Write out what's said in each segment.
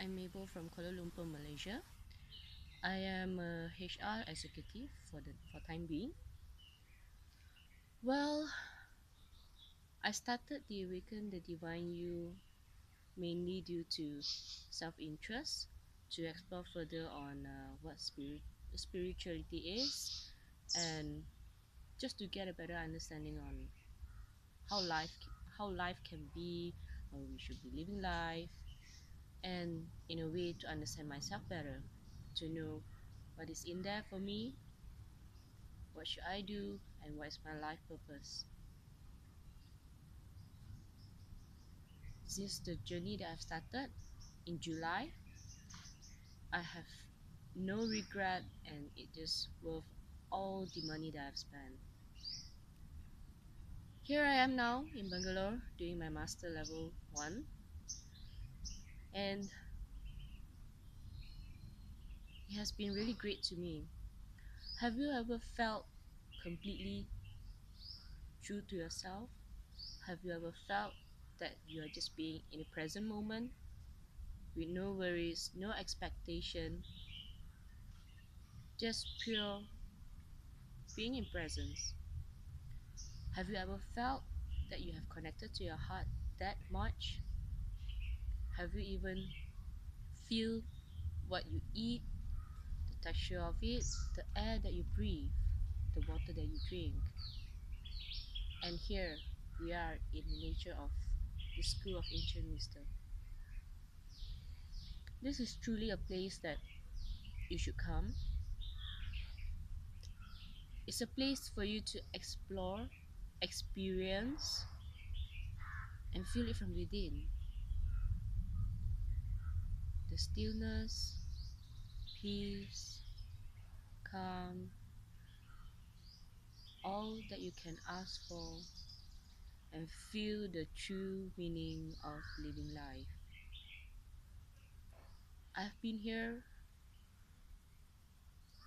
I'm Mabel from Kuala Lumpur, Malaysia. I am a HR executive for the for time being. Well, I started the Awaken the Divine You mainly due to self-interest to explore further on uh, what spirit spirituality is and just to get a better understanding on how life how life can be how we should be living life and in a way to understand myself better, to know what is in there for me, what should I do, and what is my life purpose. Since the journey that I've started in July, I have no regret and it just worth all the money that I've spent. Here I am now in Bangalore doing my master level 1 and it has been really great to me. Have you ever felt completely true to yourself? Have you ever felt that you are just being in the present moment with no worries, no expectation, just pure being in presence? Have you ever felt that you have connected to your heart that much have you even feel what you eat, the texture of it, the air that you breathe, the water that you drink? And here we are in the nature of the School of Ancient Wisdom. This is truly a place that you should come. It's a place for you to explore, experience, and feel it from within the stillness, peace, calm, all that you can ask for and feel the true meaning of living life. I've been here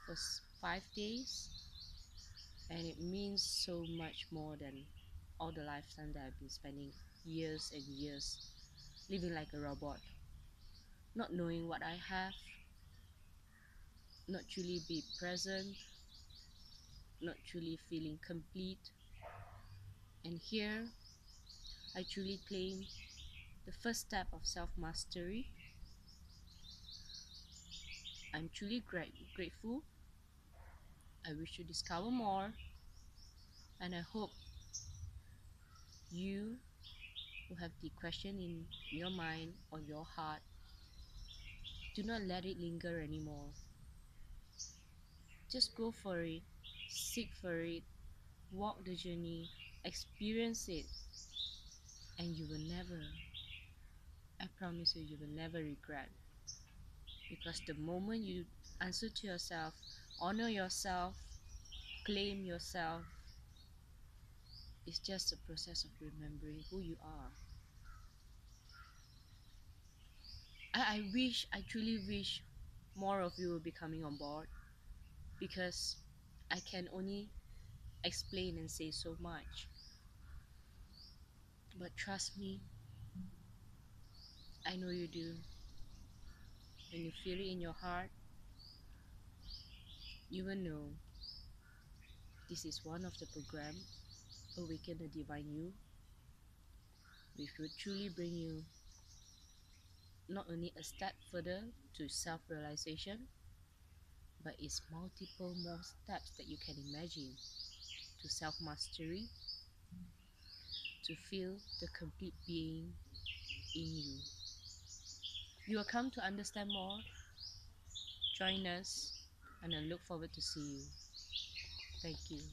for five days and it means so much more than all the lifetime that I've been spending years and years living like a robot not knowing what I have, not truly be present, not truly feeling complete. And here, I truly claim the first step of self mastery. I'm truly great, grateful. I wish to discover more, and I hope you who have the question in your mind or your heart do not let it linger anymore. Just go for it, seek for it, walk the journey, experience it, and you will never, I promise you, you will never regret. Because the moment you answer to yourself, honor yourself, claim yourself, it's just a process of remembering who you are. I, wish, I truly wish more of you will be coming on board because I can only explain and say so much. But trust me, I know you do. When you feel it in your heart, you will know this is one of the program Awaken the Divine You which will truly bring you not only a step further to self-realization, but it's multiple more steps that you can imagine to self-mastery, to feel the complete being in you. You will come to understand more. Join us and I look forward to see you. Thank you.